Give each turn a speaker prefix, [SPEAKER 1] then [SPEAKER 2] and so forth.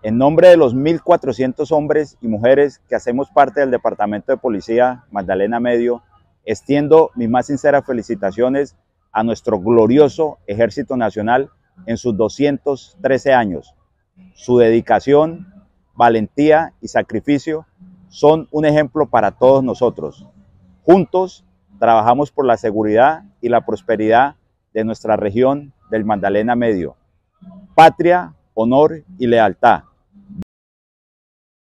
[SPEAKER 1] En nombre de los 1.400 hombres y mujeres que hacemos parte del Departamento de Policía Magdalena Medio, extiendo mis más sinceras felicitaciones a nuestro glorioso Ejército Nacional en sus 213 años. Su dedicación, valentía y sacrificio son un ejemplo para todos nosotros. Juntos trabajamos por la seguridad y la prosperidad de nuestra región del Magdalena Medio. Patria, honor y lealtad